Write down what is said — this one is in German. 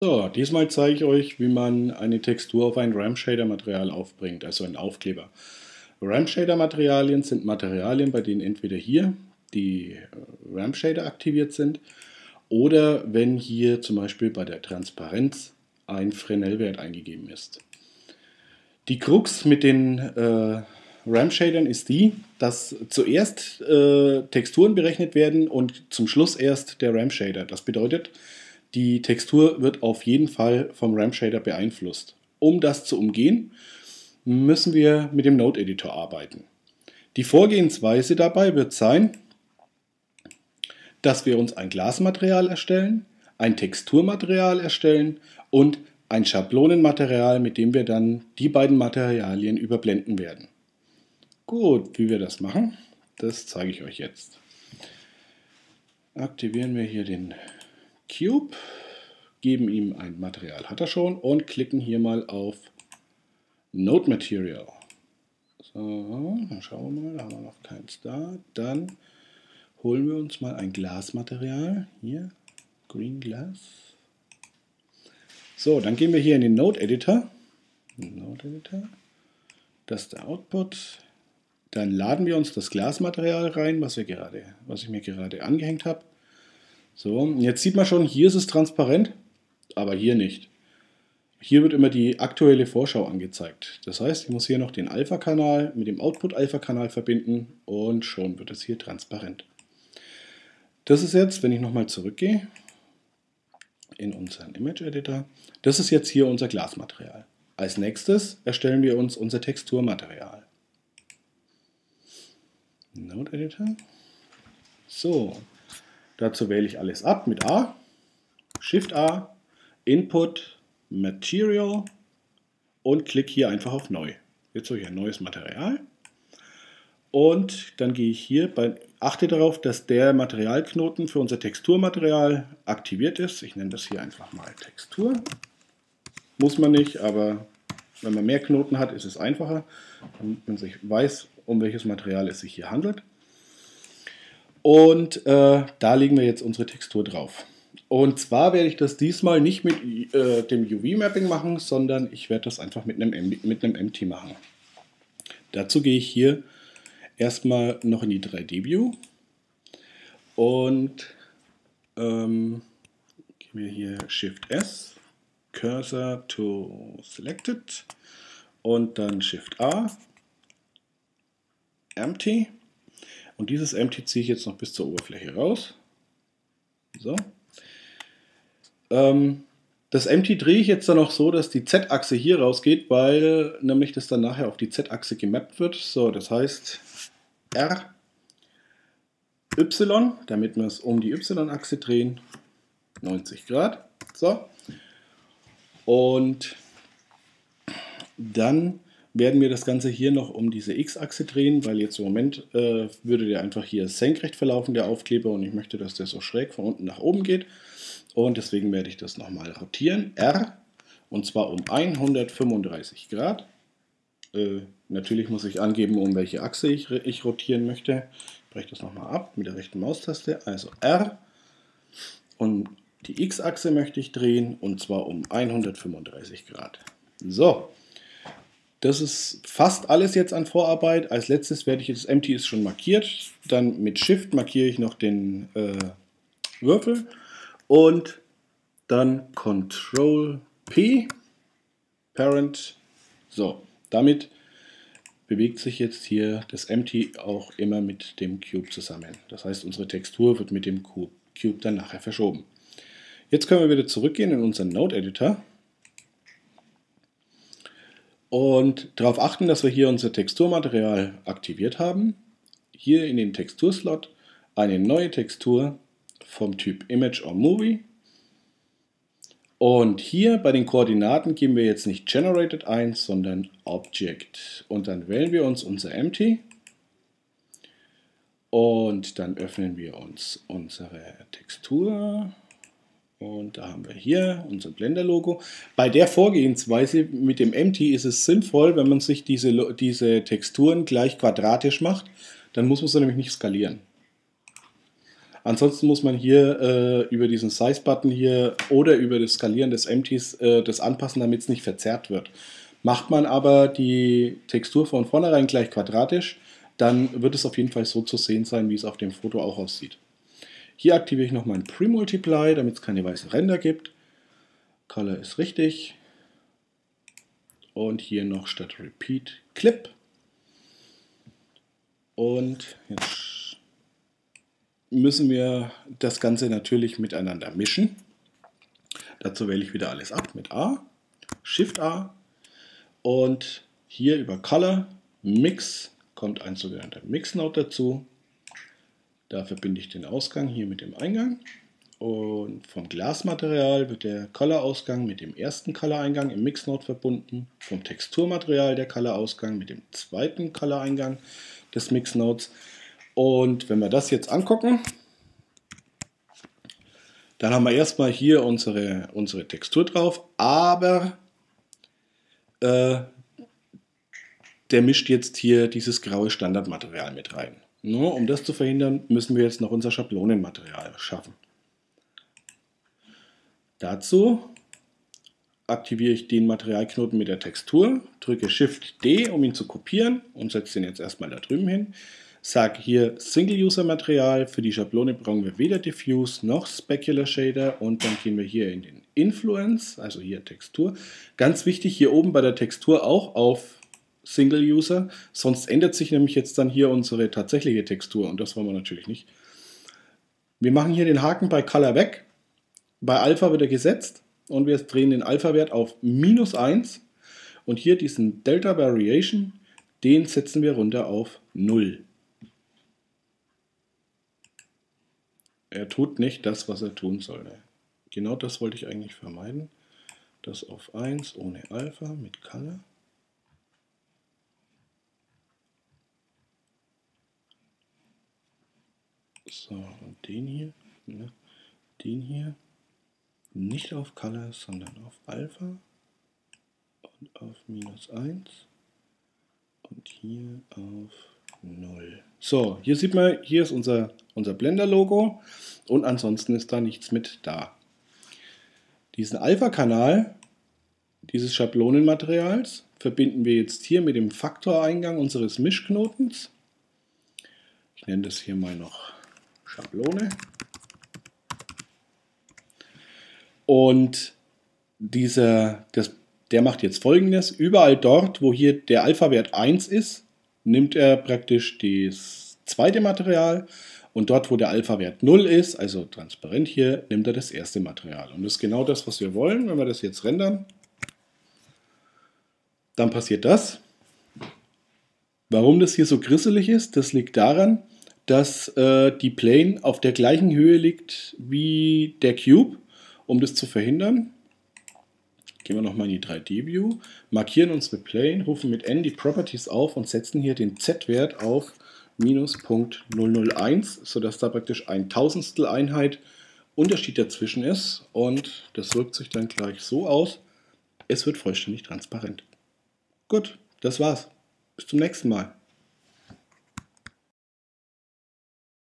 So, diesmal zeige ich euch, wie man eine Textur auf ein RAM-Shader-Material aufbringt, also ein Aufkleber. RAM-Shader-Materialien sind Materialien, bei denen entweder hier die äh, RAM-Shader aktiviert sind oder wenn hier zum Beispiel bei der Transparenz ein Fresnel-Wert eingegeben ist. Die Krux mit den äh, RAM-Shadern ist die, dass zuerst äh, Texturen berechnet werden und zum Schluss erst der RAM-Shader. Das bedeutet, die Textur wird auf jeden Fall vom RAM-Shader beeinflusst. Um das zu umgehen, müssen wir mit dem Node-Editor arbeiten. Die Vorgehensweise dabei wird sein, dass wir uns ein Glasmaterial erstellen, ein Texturmaterial erstellen und ein Schablonenmaterial, mit dem wir dann die beiden Materialien überblenden werden. Gut, wie wir das machen, das zeige ich euch jetzt. Aktivieren wir hier den Cube, geben ihm ein Material, hat er schon, und klicken hier mal auf Node Material. So, dann schauen wir mal, da haben wir noch keins da. Dann holen wir uns mal ein Glasmaterial, hier, Green Glass. So, dann gehen wir hier in den Node Editor. Node Editor. Das ist der Output. Dann laden wir uns das Glasmaterial rein, was, wir gerade, was ich mir gerade angehängt habe. So, jetzt sieht man schon, hier ist es transparent, aber hier nicht. Hier wird immer die aktuelle Vorschau angezeigt. Das heißt, ich muss hier noch den Alpha-Kanal mit dem Output-Alpha-Kanal verbinden und schon wird es hier transparent. Das ist jetzt, wenn ich nochmal zurückgehe in unseren Image-Editor, das ist jetzt hier unser Glasmaterial. Als nächstes erstellen wir uns unser Texturmaterial. Node-Editor. So, Dazu wähle ich alles ab mit A, Shift A, Input, Material und klicke hier einfach auf Neu. Jetzt habe ich ein neues Material. Und dann gehe ich hier, bei, achte darauf, dass der Materialknoten für unser Texturmaterial aktiviert ist. Ich nenne das hier einfach mal Textur. Muss man nicht, aber wenn man mehr Knoten hat, ist es einfacher, damit man sich weiß, um welches Material es sich hier handelt. Und äh, da legen wir jetzt unsere Textur drauf. Und zwar werde ich das diesmal nicht mit äh, dem UV-Mapping machen, sondern ich werde das einfach mit einem, mit einem Empty machen. Dazu gehe ich hier erstmal noch in die 3D-View und ähm, geben wir hier Shift S, Cursor to Selected und dann Shift A, Empty und dieses Empty ziehe ich jetzt noch bis zur Oberfläche raus. So. Ähm, das Empty drehe ich jetzt dann noch so, dass die Z-Achse hier rausgeht, weil nämlich das dann nachher auf die Z-Achse gemappt wird. So, das heißt R, Y, damit wir es um die Y-Achse drehen, 90 Grad. So. Und dann werden wir das Ganze hier noch um diese X-Achse drehen, weil jetzt im Moment äh, würde der einfach hier senkrecht verlaufen, der Aufkleber, und ich möchte, dass der so schräg von unten nach oben geht. Und deswegen werde ich das nochmal rotieren, R, und zwar um 135 Grad. Äh, natürlich muss ich angeben, um welche Achse ich, ich rotieren möchte. Ich breche das nochmal ab mit der rechten Maustaste, also R. Und die X-Achse möchte ich drehen, und zwar um 135 Grad. So, das ist fast alles jetzt an Vorarbeit. Als letztes werde ich jetzt, Empty ist schon markiert. Dann mit Shift markiere ich noch den äh, Würfel und dann Control P, Parent. So, damit bewegt sich jetzt hier das Empty auch immer mit dem Cube zusammen. Das heißt, unsere Textur wird mit dem Cube dann nachher verschoben. Jetzt können wir wieder zurückgehen in unseren Node Editor und darauf achten, dass wir hier unser Texturmaterial aktiviert haben. Hier in den Texturslot eine neue Textur vom Typ Image or Movie. Und hier bei den Koordinaten geben wir jetzt nicht Generated ein, sondern Object. Und dann wählen wir uns unser Empty. Und dann öffnen wir uns unsere Textur. Und da haben wir hier unser Blender-Logo. Bei der Vorgehensweise mit dem Empty ist es sinnvoll, wenn man sich diese, diese Texturen gleich quadratisch macht. Dann muss man sie nämlich nicht skalieren. Ansonsten muss man hier äh, über diesen Size-Button hier oder über das Skalieren des Empties äh, das anpassen, damit es nicht verzerrt wird. Macht man aber die Textur von vornherein gleich quadratisch, dann wird es auf jeden Fall so zu sehen sein, wie es auf dem Foto auch aussieht. Hier aktiviere ich noch meinen Pre-Multiply, damit es keine weißen Ränder gibt. Color ist richtig. Und hier noch statt Repeat Clip. Und jetzt müssen wir das Ganze natürlich miteinander mischen. Dazu wähle ich wieder alles ab mit A, Shift A und hier über Color Mix kommt ein sogenannter Mix Node dazu. Da verbinde ich den Ausgang hier mit dem Eingang. Und vom Glasmaterial wird der Color-Ausgang mit dem ersten Color-Eingang im Mix-Node verbunden. Vom Texturmaterial der Color-Ausgang mit dem zweiten Color-Eingang des Mix-Nodes. Und wenn wir das jetzt angucken, dann haben wir erstmal hier unsere, unsere Textur drauf, aber äh, der mischt jetzt hier dieses graue Standardmaterial mit rein. Nur um das zu verhindern, müssen wir jetzt noch unser Schablonenmaterial schaffen. Dazu aktiviere ich den Materialknoten mit der Textur, drücke Shift D, um ihn zu kopieren und setze den jetzt erstmal da drüben hin. Sage hier Single-User-Material, für die Schablone brauchen wir weder Diffuse noch Specular Shader und dann gehen wir hier in den Influence, also hier Textur. Ganz wichtig, hier oben bei der Textur auch auf Single-User, sonst ändert sich nämlich jetzt dann hier unsere tatsächliche Textur und das wollen wir natürlich nicht. Wir machen hier den Haken bei Color weg. Bei Alpha wird er gesetzt und wir drehen den Alpha-Wert auf minus 1 und hier diesen Delta Variation, den setzen wir runter auf 0. Er tut nicht das, was er tun soll. Genau das wollte ich eigentlich vermeiden. Das auf 1 ohne Alpha mit Color. So, und den hier, ne, den hier nicht auf Color, sondern auf Alpha und auf minus 1 und hier auf 0. So, hier sieht man, hier ist unser, unser Blender-Logo und ansonsten ist da nichts mit da. Diesen Alpha-Kanal dieses Schablonenmaterials verbinden wir jetzt hier mit dem Faktoreingang unseres Mischknotens. Ich nenne das hier mal noch Schablone. Und dieser, das, der macht jetzt folgendes. Überall dort, wo hier der Alpha-Wert 1 ist, nimmt er praktisch das zweite Material und dort, wo der Alpha-Wert 0 ist, also transparent hier, nimmt er das erste Material. Und das ist genau das, was wir wollen. Wenn wir das jetzt rendern, dann passiert das. Warum das hier so grisselig ist, das liegt daran, dass äh, die Plane auf der gleichen Höhe liegt wie der Cube. Um das zu verhindern, gehen wir nochmal in die 3D-View, markieren unsere Plane, rufen mit N die Properties auf und setzen hier den Z-Wert auf minus Punkt 001, sodass da praktisch ein Tausendstel Einheit Unterschied dazwischen ist. Und das wirkt sich dann gleich so aus, es wird vollständig transparent. Gut, das war's. Bis zum nächsten Mal.